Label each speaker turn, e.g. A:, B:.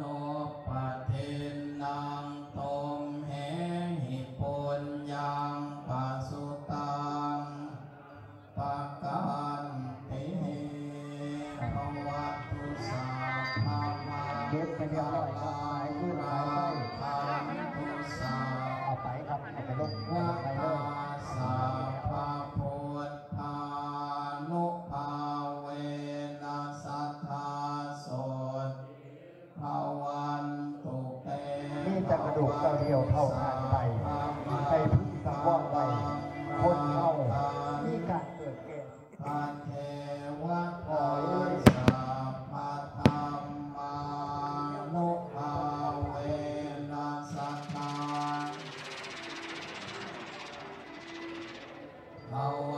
A: นุปทินนางตมเหหิปุญญังปัสุตังปะกันติภวัตุสาภะภะภะภะภะ นี่
B: จะกระดูกกระเรียวเท่าหันไปไปพึ่งสังว่องไปคนเท่านี่การเกิดแก่
A: ขอเอ้ยเอาน